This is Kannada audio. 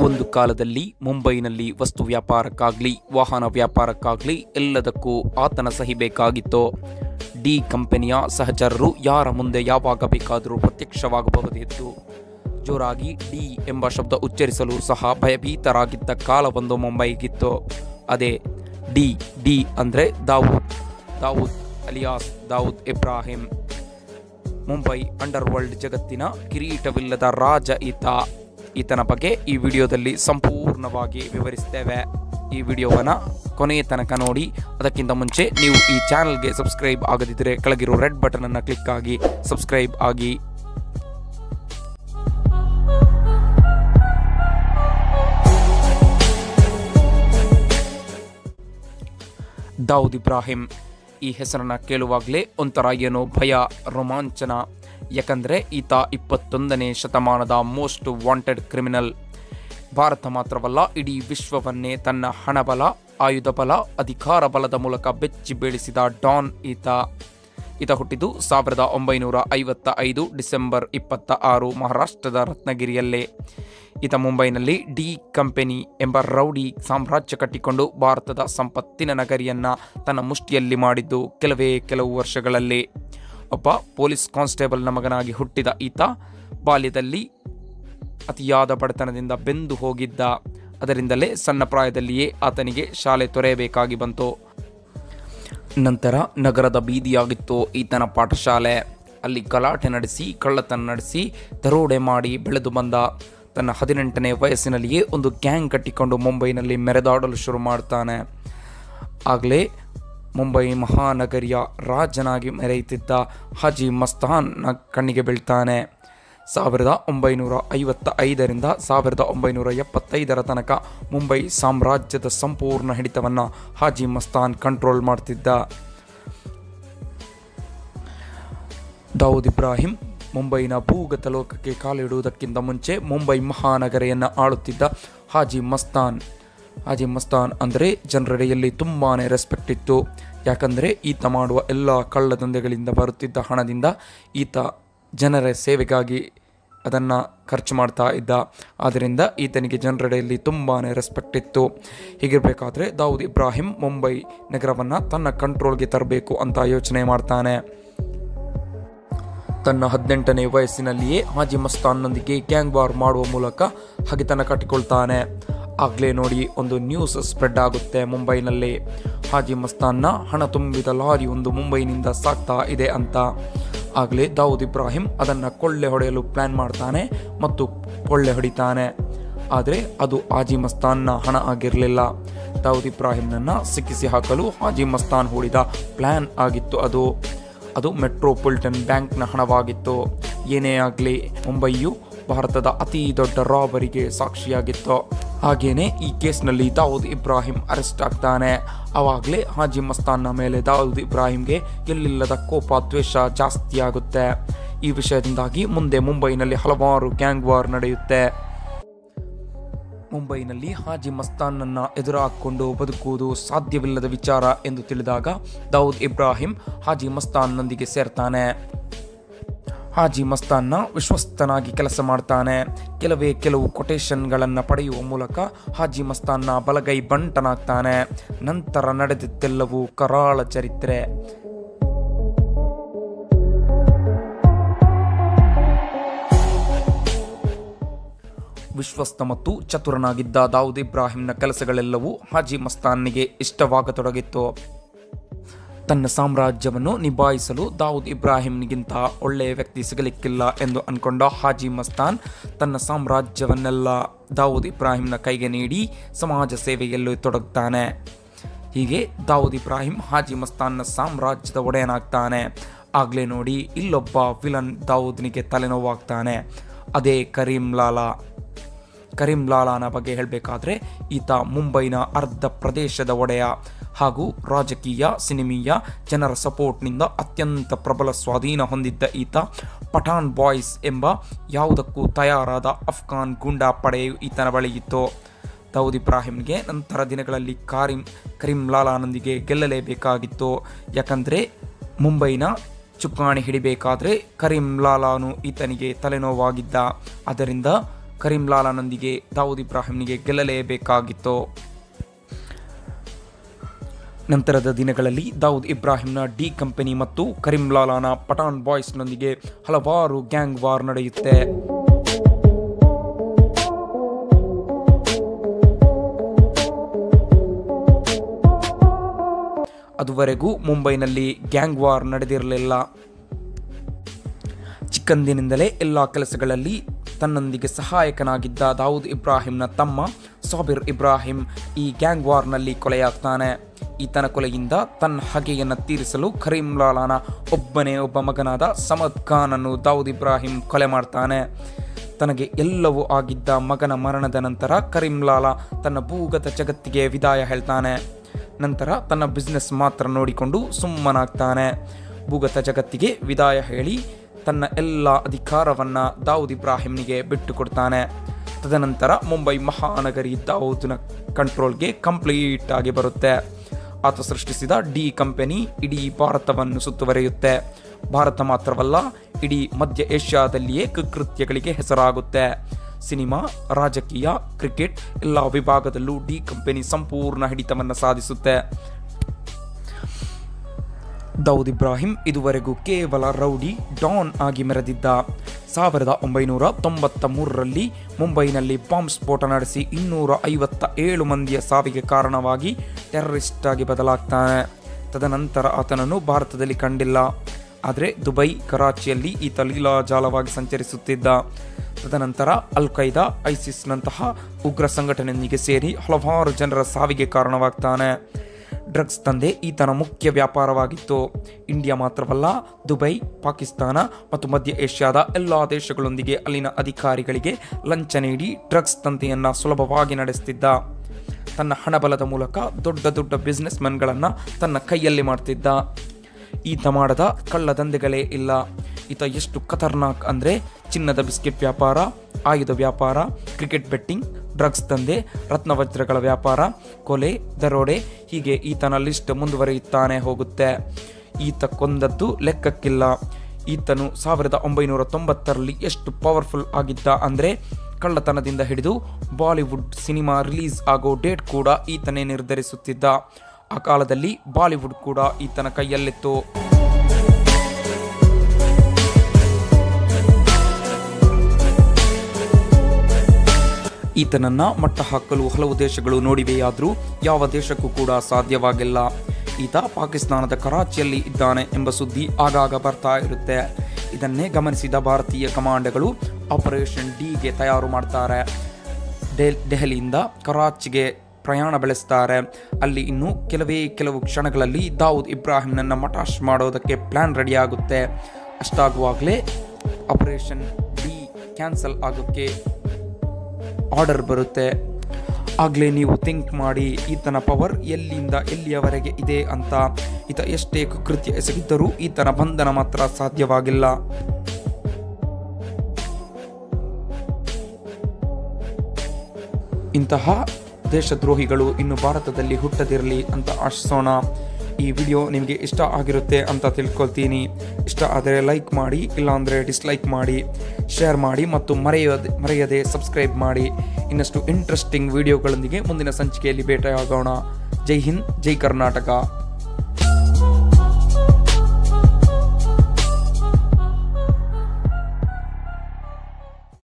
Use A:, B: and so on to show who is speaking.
A: ಒಂದು ಕಾಲದಲ್ಲಿ ಮುಂಬೈನಲ್ಲಿ ವಸ್ತು ವ್ಯಾಪಾರಕ್ಕಾಗಲಿ, ವಾಹನ ವ್ಯಾಪಾರಕ್ಕಾಗ್ಲಿ ಎಲ್ಲದಕ್ಕೂ ಆತನ ಸಹಿ ಬೇಕಾಗಿತ್ತು. ಡಿ ಕಂಪನಿಯ ಸಹಚರರು ಯಾರ ಮುಂದೆ ಯಾವಾಗ ಬೇಕಾದರೂ ಪ್ರತ್ಯಕ್ಷವಾಗಬಹುದಿತ್ತು. ಜೋರಾಗಿ ಡಿ ಎಂಬ ಶಬ್ದ ಉಚ್ಚರಿಸಲು ಸಹ ಭಯಭೀತರಾಗಿದ್ದ ಕಾಲವೊಂದು ಮುಂಬೈಗಿತ್ತು. ಅದೇ ಡಿ ಡಿ ಅಂದರೆ Dawood Dawood alias, Dawood Ibrahim. Mumbai underworld ಜಗತ್ತಿನ ಕಿರೀಟವಿಲ್ಲದ ರಾಜ ಈತ. ಈತನ ಬಗ್ಗೆ ಈ ವಿಡಿಯೋದಲ್ಲಿ ಸಂಪೂರ್ಣವಾಗಿ ವಿವರಿಸ್ತೇವೆ. ಈ ವಿಡಿಯೋವನ್ನು ಕೊನೆಯ ತನಕ ನೋಡಿ, ಅದಕ್ಕಿಂತ ಮುಂಚೆ ನೀವು ಈ ಚಾನಲ್ಗೆ ಸಬ್ಸ್ಕ್ರೈಬ್ ಆಗದಿದ್ದರೆ ಕೆಳಗಿರೋ ರೆಡ್ ಬಟನನ್ನು ಕ್ಲಿಕ್ ಆಗಿ ಸಬ್ಸ್ಕ್ರೈಬ್ ಆಗಿ. ದಾವೂದ್ ಇಬ್ರಾಹಿಂ ಈ ಹೆಸರನ್ನು ಕೇಳುವಾಗಲೇ ಒಂಥರ ಏನೋ ಭಯ, ರೋಮಾಂಚನ. ಯಾಕಂದರೆ ಈತ ಇಪ್ಪತ್ತೊಂದನೇ ಶತಮಾನದ ಮೋಸ್ಟ್ ವಾಂಟೆಡ್ ಕ್ರಿಮಿನಲ್. ಭಾರತ ಮಾತ್ರವಲ್ಲ, ಇಡೀ ವಿಶ್ವವನ್ನೇ ತನ್ನ ಹಣಬಲ ಆಯುಧ ಬಲ ಅಧಿಕಾರ ಬಲದ ಮೂಲಕ ಬೆಚ್ಚಿ ಬೀಳಿಸಿದ ಡಾನ್ ಈತ. ಈತ ಹುಟ್ಟಿದ್ದು ಸಾವಿರದ ಒಂಬೈನೂರ ಐವತ್ತ ಐದು ಡಿಸೆಂಬರ್ ಇಪ್ಪತ್ತ ಆರು ಮಹಾರಾಷ್ಟ್ರದ ರತ್ನಗಿರಿಯಲ್ಲೇ. ಈತ ಮುಂಬೈನಲ್ಲಿ ಡಿ ಕಂಪೆನಿ ಎಂಬ ರೌಡಿ ಸಾಮ್ರಾಜ್ಯ ಕಟ್ಟಿಕೊಂಡು ಭಾರತದ ಸಂಪತ್ತಿನ ನಗರಿಯನ್ನು ತನ್ನ ಮುಷ್ಟಿಯಲ್ಲಿ ಮಾಡಿದ್ದು ಕೆಲವೇ ಕೆಲವು ವರ್ಷಗಳಲ್ಲಿ. ಒಬ್ಬ ಪೊಲೀಸ್ ಕಾನ್ಸ್ಟೇಬಲ್ನ ಮಗನಾಗಿ ಹುಟ್ಟಿದ ಈತ ಬಾಲ್ಯದಲ್ಲಿ ಅತಿಯಾದ ಬಡತನದಿಂದ ಬೆಂದು ಹೋಗಿದ್ದ. ಅದರಿಂದಲೇ ಸಣ್ಣ ಪ್ರಾಯದಲ್ಲಿಯೇ ಆತನಿಗೆ ಶಾಲೆ ತೊರೆಯಬೇಕಾಗಿ ಬಂತು. ನಂತರ ನಗರದ ಬೀದಿಯಾಗಿತ್ತು ಈತನ ಪಾಠಶಾಲೆ. ಅಲ್ಲಿ ಗಲಾಟೆ ನಡೆಸಿ, ಕಳ್ಳತನ ನಡೆಸಿ, ದರೋಡೆ ಮಾಡಿ ಬೆಳೆದು ಬಂದ. ತನ್ನ ಹದಿನೆಂಟನೇ ವಯಸ್ಸಿನಲ್ಲಿಯೇ ಒಂದು ಗ್ಯಾಂಗ್ ಕಟ್ಟಿಕೊಂಡು ಮುಂಬೈನಲ್ಲಿ ಮೆರೆದಾಡಲು ಶುರು ಮಾಡ್ತಾನೆ. ಆಗಲೇ ಮುಂಬೈ ಮಹಾನಗರಿಯ ರಾಜನಾಗಿ ಮೆರೆಯುತ್ತಿದ್ದ ಹಾಜಿ ಮಸ್ತಾನ್ನ ಕಣ್ಣಿಗೆ ಬೀಳ್ತಾನೆ. ಸಾವಿರದ ಒಂಬೈನೂರ ಐವತ್ತ ಐದರಿಂದ ಸಾವಿರದ ಒಂಬೈನೂರ ಎಪ್ಪತ್ತೈದರ ತನಕ ಮುಂಬೈ ಸಾಮ್ರಾಜ್ಯದ ಸಂಪೂರ್ಣ ಹಿಡಿತವನ್ನು ಹಾಜಿ ಮಸ್ತಾನ್ ಕಂಟ್ರೋಲ್ ಮಾಡ್ತಿದ್ದ. ದಾವೂದ್ ಇಬ್ರಾಹಿಂ ಮುಂಬೈನ ಭೂಗತ ಲೋಕಕ್ಕೆ ಕಾಲಿಡುವುದಕ್ಕಿಂತ ಮುಂಚೆ ಮುಂಬೈ ಮಹಾನಗರೆಯನ್ನು ಆಳುತ್ತಿದ್ದ ಹಾಜಿ ಮಸ್ತಾನ್. ಹಾಜಿ ಮಸ್ತಾನ್ ಅಂದರೆ ಜನರೆಡೆಯಲ್ಲಿ ತುಂಬಾ ರೆಸ್ಪೆಕ್ಟ್ ಇತ್ತು. ಯಾಕಂದರೆ ಈತ ಮಾಡುವ ಎಲ್ಲ ಕಳ್ಳದಂಧೆಗಳಿಂದ ಬರುತ್ತಿದ್ದ ಹಣದಿಂದ ಈತ ಜನರ ಸೇವೆಗಾಗಿ ಅದನ್ನು ಖರ್ಚು ಮಾಡ್ತಾ ಇದ್ದ. ಆದ್ದರಿಂದ ಈತನಿಗೆ ಜನರೆಡೆಯಲ್ಲಿ ತುಂಬಾ ರೆಸ್ಪೆಕ್ಟ್ ಇತ್ತು. ಹೀಗಿರಬೇಕಾದ್ರೆ ದಾವೂದ್ ಇಬ್ರಾಹಿಂ ಮುಂಬೈ ನಗರವನ್ನು ತನ್ನ ಕಂಟ್ರೋಲ್ಗೆ ತರಬೇಕು ಅಂತ ಯೋಚನೆ ಮಾಡ್ತಾನೆ. ತನ್ನ ಹದಿನೆಂಟನೇ ವಯಸ್ಸಿನಲ್ಲಿಯೇ ಹಾಜಿ ಮಸ್ತಾನ್ನೊಂದಿಗೆ ಗ್ಯಾಂಗ್ ವಾರ್ ಮಾಡುವ ಮೂಲಕ ಹಗೆತನ ಕಟ್ಟಿಕೊಳ್ತಾನೆ. ಆಗಲೇ ನೋಡಿ ಒಂದು ನ್ಯೂಸ್ ಸ್ಪ್ರೆಡ್ ಆಗುತ್ತೆ ಮುಂಬೈನಲ್ಲಿ. ಹಾಜಿ ಮಸ್ತಾನ್ನ ಹಣ ತುಂಬಿದ ಲಾರಿ ಒಂದು ಮುಂಬೈನಿಂದ ಸಾಕ್ತಾ ಇದೆ ಅಂತ. ಆಗಲೇ ದಾವೂದ್ ಇಬ್ರಾಹಿಂ ಅದನ್ನು ಕೊಳ್ಳೆ ಹೊಡೆಯಲು ಪ್ಲ್ಯಾನ್ ಮಾಡ್ತಾನೆ ಮತ್ತು ಕೊಳ್ಳೆ ಹೊಡಿತಾನೆ. ಆದರೆ ಅದು ಹಾಜಿ ಮಸ್ತಾನ್ನ ಹಣ ಆಗಿರಲಿಲ್ಲ. ದಾವೂದ್ ಇಬ್ರಾಹಿಂನನ್ನು ಸಿಕ್ಕಿಸಿ ಹಾಕಲು ಹಾಜಿ ಮಸ್ತಾನ್ ಹೂಡಿದ ಪ್ಲ್ಯಾನ್ ಆಗಿತ್ತು ಅದು. ಅದು ಮೆಟ್ರೋಪೊಲಿಟನ್ ಬ್ಯಾಂಕ್ನ ಹಣವಾಗಿತ್ತು. ಏನೇ ಆಗಲಿ, ಮುಂಬೈಯು ಭಾರತದ ಅತಿ ದೊಡ್ಡ ರಾಬರಿಗೆ ಸಾಕ್ಷಿಯಾಗಿತ್ತು. ಹಾಗೇನೆ ಈ ಕೇಸ್ನಲ್ಲಿ ದಾವೂದ್ ಇಬ್ರಾಹಿಂ ಅರೆಸ್ಟ್ ಆಗ್ತಾನೆ. ಆವಾಗಲೇ ಹಾಜಿ ಮಸ್ತಾನ್ನ ಮೇಲೆ ದಾವೂದ್ ಇಬ್ರಾಹಿಂಗೆ ಎಲ್ಲಿಲ್ಲದ ಕೋಪ, ದ್ವೇಷ ಜಾಸ್ತಿ ಆಗುತ್ತೆ. ಈ ವಿಷಯದಿಂದಾಗಿ ಮುಂದೆ ಮುಂಬೈನಲ್ಲಿ ಹಲವಾರು ಗ್ಯಾಂಗ್ ವಾರ್ ನಡೆಯುತ್ತೆ. ಮುಂಬೈನಲ್ಲಿ ಹಾಜಿ ಮಸ್ತಾನನ್ನ ಎದುರಾಕೊಂಡು ಬದುಕುವುದು ಸಾಧ್ಯವಿಲ್ಲದ ವಿಚಾರ ಎಂದು ತಿಳಿದಾಗ ದಾವೂದ್ ಇಬ್ರಾಹಿಂ ಹಾಜಿ ಮಸ್ತಾನ್ನೊಂದಿಗೆ ಸೇರ್ತಾನೆ. ಹಾಜಿ ಮಸ್ತಾನ್ನ ವಿಶ್ವಸ್ತನಾಗಿ ಕೆಲಸ ಮಾಡ್ತಾನೆ. ಕೆಲವೇ ಕೆಲವು ಕೊಟೇಶನ್ಗಳನ್ನು ಪಡೆಯುವ ಮೂಲಕ ಹಾಜಿ ಮಸ್ತಾನ್ನ ಬಲಗೈ ಬಂಟನಾಗ್ತಾನೆ. ನಂತರ ನಡೆದಿದ್ದೆಲ್ಲವೂ ಕರಾಳ ಚರಿತ್ರೆ. ವಿಶ್ವಸ್ತ ಮತ್ತು ಚತುರನಾಗಿದ್ದ ದಾವೂದ್ ಇಬ್ರಾಹಿಂನ ಕೆಲಸಗಳೆಲ್ಲವೂ ಹಾಜಿ ಮಸ್ತಾನ್ನಿಗೆ ಇಷ್ಟವಾಗತೊಡಗಿತ್ತು. ತನ್ನ ಸಾಮ್ರಾಜ್ಯವನ್ನು ನಿಭಾಯಿಸಲು ದಾವೂದ್ ಇಬ್ರಾಹಿಂಗಿಂತ ಒಳ್ಳೆಯ ವ್ಯಕ್ತಿ ಸಿಗಲಿಕ್ಕಿಲ್ಲ ಎಂದು ಅನ್ಕೊಂಡ ಹಾಜಿ ಮಸ್ತಾನ್ ತನ್ನ ಸಾಮ್ರಾಜ್ಯವನ್ನೆಲ್ಲ ದಾವೂದ್ ಇಬ್ರಾಹಿಂನ ಕೈಗೆ ನೀಡಿ ಸಮಾಜ ಸೇವೆಯಲ್ಲೂ ತೊಡಗ್ತಾನೆ. ಹೀಗೆ ದಾವೂದ್ ಇಬ್ರಾಹಿಂ ಹಾಜಿ ಮಸ್ತಾನ್ನ ಸಾಮ್ರಾಜ್ಯದ ಒಡೆಯನಾಗ್ತಾನೆ. ಆಗಲೇ ನೋಡಿ ಇಲ್ಲೊಬ್ಬ ವಿಲನ್ ದಾವೂದ್ನಿಗೆ ತಲೆನೋವಾಗ್ತಾನೆ. ಅದೇ ಕರೀಂ ಲಾಲಾ. ಕರೀಂ ಲಾಲಾನ ಬಗ್ಗೆ ಹೇಳಬೇಕಾದ್ರೆ, ಈತ ಮುಂಬೈನ ಅರ್ಧ ಪ್ರದೇಶದ ಒಡೆಯ. ಹಾಗೂ ರಾಜಕೀಯ, ಸಿನಿಮೀಯ ಜನರ ಸಪೋರ್ಟ್ನಿಂದ ಅತ್ಯಂತ ಪ್ರಬಲ ಸ್ವಾಧೀನ ಹೊಂದಿದ್ದ ಈತ ಪಠಾಣ್ ಬಾಯ್ಸ್ ಎಂಬ ಯಾವುದಕ್ಕೂ ತಯಾರಾದ ಅಫ್ಘಾನ್ ಗುಂಡಾ ಪಡೆಯು ಈತನ ಬಳಿ ಇತ್ತು. ದಾವೂದ್ ಇಬ್ರಾಹಿಂಗೆ ನಂತರ ದಿನಗಳಲ್ಲಿ ಕಾರಿಂ ಕರೀಂ ಲಾಲಾನೊಂದಿಗೆ ಗೆಲ್ಲಲೇಬೇಕಾಗಿತ್ತು. ಯಾಕಂದರೆ ಮುಂಬೈನ ಚುಕ್ಕಾಣಿ ಹಿಡಿಬೇಕಾದರೆ ಕರೀಂ ಲಾಲಾನು ಈತನಿಗೆ ತಲೆನೋವಾಗಿದ್ದ. ಅದರಿಂದ ಕರೀಂ ಲಾಲಾನೊಂದಿಗೆ ದಾವೂದ್ ಇಬ್ರಾಹಿಂನಿಗೆ ಗೆಲ್ಲಲೇಬೇಕಾಗಿತ್ತು. ನಂತರದ ದಿನಗಳಲ್ಲಿ ದಾವೂದ್ ಇಬ್ರಾಹಿಂನ ಡಿ ಕಂಪನಿ ಮತ್ತು ಕರೀಂ ಲಾಲಾನ ಪಠಾಣ್ ಬಾಯ್ಸ್ನೊಂದಿಗೆ ಹಲವಾರು ಗ್ಯಾಂಗ್ ವಾರ್ ನಡೆಯುತ್ತೆ. ಅದುವರೆಗೂ ಮುಂಬೈನಲ್ಲಿ ಗ್ಯಾಂಗ್ ವಾರ್ ನಡೆದಿರಲಿಲ್ಲ. ಚಿಕ್ಕಂದಿನಿಂದಲೇ ಎಲ್ಲ ಕೆಲಸಗಳಲ್ಲಿ ತನ್ನೊಂದಿಗೆ ಸಹಾಯಕನಾಗಿದ್ದ ದಾವೂದ್ ಇಬ್ರಾಹಿಂನ ತಮ್ಮ ಸಾಬಿರ್ ಇಬ್ರಾಹಿಂ ಈ ಗ್ಯಾಂಗ್ ವಾರ್ನಲ್ಲಿ ಕೊಲೆಯಾಗ್ತಾನೆ. ಈತನ ಕೊಲೆಯಿಂದ ತನ್ನ ಹಗೆಯನ್ನು ತೀರಿಸಲು ಕರೀಂ ಲಾಲಾನ ಒಬ್ಬನೇ ಒಬ್ಬ ಮಗನಾದ ಸಮದ್ ಖಾನ್ ಅನ್ನು ದಾವೂದ್ ಇಬ್ರಾಹಿಂ ಕೊಲೆ ಮಾಡ್ತಾನೆ. ತನಗೆ ಎಲ್ಲವೂ ಆಗಿದ್ದ ಮಗನ ಮರಣದ ನಂತರ ಕರೀಂ ಲಾಲಾ ತನ್ನ ಭೂಗತ ಜಗತ್ತಿಗೆ ವಿದಾಯ ಹೇಳ್ತಾನೆ. ನಂತರ ತನ್ನ ಬಿಸ್ನೆಸ್ ಮಾತ್ರ ನೋಡಿಕೊಂಡು ಸುಮ್ಮನಾಗ್ತಾನೆ. ಭೂಗತ ಜಗತ್ತಿಗೆ ವಿದಾಯ ಹೇಳಿ ತನ್ನ ಎಲ್ಲ ಅಧಿಕಾರವನ್ನು ದಾವೂದ್ ಇಬ್ರಾಹಿಂನಿಗೆ ಬಿಟ್ಟು ಕೊಡ್ತಾನೆ ತದನಂತರ ಮುಂಬೈ ಮಹಾನಗರಿ ದಾವೂದ್ನ ಕಂಟ್ರೋಲ್ಗೆ ಕಂಪ್ಲೀಟ್ ಆಗಿ ಬರುತ್ತೆ. ಆತ ಸೃಷ್ಟಿಸಿದ ಡಿ ಕಂಪನಿ ಇಡೀ ಭಾರತವನ್ನು ಸುತ್ತುವರೆಯುತ್ತೆ. ಭಾರತ ಮಾತ್ರವಲ್ಲ, ಇಡೀ ಮಧ್ಯ ಏಷ್ಯಾದಲ್ಲಿಯೇ ಕೃತ್ಯಗಳಿಗೆ ಹೆಸರಾಗುತ್ತೆ. ಸಿನಿಮಾ, ರಾಜಕೀಯ, ಕ್ರಿಕೆಟ್, ಎಲ್ಲ ವಿಭಾಗದಲ್ಲೂ ಡಿ ಕಂಪನಿ ಸಂಪೂರ್ಣ ಹಿಡಿತವನ್ನು ಸಾಧಿಸುತ್ತೆ. ದಾವೂದ್ ಇಬ್ರಾಹಿಂ ಇದುವರೆಗೂ ಕೇವಲ ರೌಡಿ ಡಾನ್ ಆಗಿ ಮೆರೆದಿದ್ದ. ಸಾವಿರದ ಒಂಬೈನೂರ ತೊಂಬತ್ತ ಮೂರರಲ್ಲಿ ಮುಂಬೈನಲ್ಲಿ ಬಾಂಬ್ ಸ್ಫೋಟ ನಡೆಸಿ ಇನ್ನೂರ ಐವತ್ತ ಏಳು ಮಂದಿಯ ಸಾವಿಗೆ ಕಾರಣವಾಗಿ ಟೆರರಿಸ್ಟ್ ಆಗಿ ಬದಲಾಗ್ತಾನೆ. ತದನಂತರ ಆತನನ್ನು ಭಾರತದಲ್ಲಿ ಕಂಡಿಲ್ಲ. ಆದರೆ ದುಬೈ, ಕರಾಚಿಯಲ್ಲಿ ಈತ ಲೀಲಾಜಾಲವಾಗಿ ಸಂಚರಿಸುತ್ತಿದ್ದ. ತದನಂತರ ಅಲ್ ಖೈದಾ ಐಸಿಸ್ನಂತಹ ಉಗ್ರ ಸಂಘಟನೆಯೊಂದಿಗೆ ಸೇರಿ ಹಲವಾರು ಜನರ ಸಾವಿಗೆ ಕಾರಣವಾಗ್ತಾನೆ. ಡ್ರಗ್ಸ್ ತಂದೆ ಈತನ ಮುಖ್ಯ ವ್ಯಾಪಾರವಾಗಿತ್ತು. ಇಂಡಿಯಾ ಮಾತ್ರವಲ್ಲ, ದುಬೈ, ಪಾಕಿಸ್ತಾನ ಮತ್ತು ಮಧ್ಯ ಏಷ್ಯಾದ ಎಲ್ಲ ದೇಶಗಳೊಂದಿಗೆ ಅಲ್ಲಿನ ಅಧಿಕಾರಿಗಳಿಗೆ ಲಂಚ ನೀಡಿ ಡ್ರಗ್ಸ್ ತಂದೆಯನ್ನು ಸುಲಭವಾಗಿ ನಡೆಸ್ತಿದ್ದ. ತನ್ನ ಹಣಬಲದ ಮೂಲಕ ದೊಡ್ಡ ದೊಡ್ಡ ಬಿಸ್ನೆಸ್ ಮೆನ್ಗಳನ್ನು ತನ್ನ ಕೈಯಲ್ಲಿ ಮಾಡ್ತಿದ್ದ. ಈತ ಮಾಡದ ಕಳ್ಳ ದಂಧೆಗಳೇ ಇಲ್ಲ. ಈತ ಎಷ್ಟು ಖತರ್ನಾಕ್ ಅಂದರೆ ಚಿನ್ನದ ಬಿಸ್ಕೆಟ್ ವ್ಯಾಪಾರ, ಆಯುಧ ವ್ಯಾಪಾರ, ಕ್ರಿಕೆಟ್ ಬೆಟ್ಟಿಂಗ್ ಡ್ರಗ್ಸ್ ದಂಧೆ, ರತ್ನವಜ್ರಗಳ ವ್ಯಾಪಾರ, ಕೊಲೆ, ದರೋಡೆ ಹೀಗೆ ಈತನ ಲಿಸ್ಟ್ ಮುಂದುವರಿಯುತ್ತಾನೆ ಹೋಗುತ್ತೆ. ಈತ ಕೊಂದದ್ದು ಲೆಕ್ಕಕ್ಕಿಲ್ಲ. ಈತನು ಸಾವಿರದ ಒಂಬೈನೂರ ತೊಂಬತ್ತರಲ್ಲಿ ಎಷ್ಟು ಪವರ್ಫುಲ್ ಆಗಿದ್ದ ಅಂದರೆ ಕಳ್ಳತನದಿಂದ ಹಿಡಿದು ಬಾಲಿವುಡ್ ಸಿನಿಮಾ ರಿಲೀಸ್ ಆಗೋ ಡೇಟ್ ಕೂಡ ಈತನೇ ನಿರ್ಧರಿಸುತ್ತಿದ್ದ. ಆ ಕಾಲದಲ್ಲಿ ಬಾಲಿವುಡ್ ಕೂಡ ಈತನ ಕೈಯಲ್ಲಿತ್ತು. ಈತನನ್ನ ಮಟ್ಟ ಹಾಕಲು ಹಲವು ದೇಶಗಳು ನೋಡಿವೆಯಾದರೂ ಯಾವ ದೇಶಕ್ಕೂ ಕೂಡ ಸಾಧ್ಯವಾಗಿಲ್ಲ. ಈತ ಪಾಕಿಸ್ತಾನದ ಕರಾಚಿಯಲ್ಲಿ ಇದ್ದಾನೆ ಎಂಬ ಸುದ್ದಿ ಆಗಾಗ ಬರ್ತಾ ಇರುತ್ತೆ. ಇದನ್ನೇ ಗಮನಿಸಿದ ಭಾರತೀಯ ಕಮಾಂಡಗಳು ಆಪರೇಷನ್ ಡಿಗೆ ತಯಾರು ಮಾಡ್ತಾರೆ. ದೆಹಲಿಯಿಂದ ಕರಾಚಿಗೆ ಪ್ರಯಾಣ ಬೆಳೆಸ್ತಾರೆ. ಅಲ್ಲಿ ಇನ್ನು ಕೆಲವೇ ಕೆಲವು ಕ್ಷಣಗಳಲ್ಲಿ ದಾವೂದ್ ಇಬ್ರಾಹಿಂನನ್ನು ಮಟಾಶ್ ಮಾಡೋದಕ್ಕೆ ಪ್ಲ್ಯಾನ್ ರೆಡಿ ಆಗುತ್ತೆ ಅಷ್ಟಾಗುವಾಗಲೇ ಆಪರೇಷನ್ ಡಿ ಕ್ಯಾನ್ಸಲ್ ಆಗೋಕ್ಕೆ ಆರ್ಡರ್ ಬರುತ್ತೆ. ಆಗಲೇ ನೀವು ಥಿಂಕ್ ಮಾಡಿ, ಈತನ ಪವರ್ ಎಲ್ಲಿಂದ ಎಲ್ಲಿಯವರೆಗೆ ಇದೆ ಅಂತ ಈತ ಎಷ್ಟೇ ಕೃತ್ಯ ಎಸಗಿದ್ದರೂ ಈತನ ಬಂಧನ ಮಾತ್ರ ಸಾಧ್ಯವಾಗಿಲ್ಲ. ಇಂತಹ ದೇಶದ್ರೋಹಿಗಳು ಇನ್ನು ಭಾರತದಲ್ಲಿ ಹುಟ್ಟದಿರಲಿ ಅಂತ ಆಶಿಸೋಣ. ಈ ವಿಡಿಯೋ ನಿಮಗೆ ಇಷ್ಟ ಆಗಿರುತ್ತೆ ಅಂತ ತಿಳ್ಕೊಳ್ತೀನಿ. ಇಷ್ಟ ಆದರೆ ಲೈಕ್ ಮಾಡಿ, ಇಲ್ಲಾಂದರೆ ಡಿಸ್ಲೈಕ್ ಮಾಡಿ ಶೇರ್ ಮಾಡಿ ಮತ್ತು ಮರೆಯದೆ ಮರೆಯದೆ ಸಬ್ಸ್ಕ್ರೈಬ್ ಮಾಡಿ. ಇನ್ನಷ್ಟು ಇಂಟ್ರೆಸ್ಟಿಂಗ್ ವಿಡಿಯೋಗಳೊಂದಿಗೆ ಮುಂದಿನ ಸಂಚಿಕೆಯಲ್ಲಿ ಭೇಟಿಯಾಗೋಣ. ಜೈ ಹಿಂದ್, ಜೈ ಕರ್ನಾಟಕ.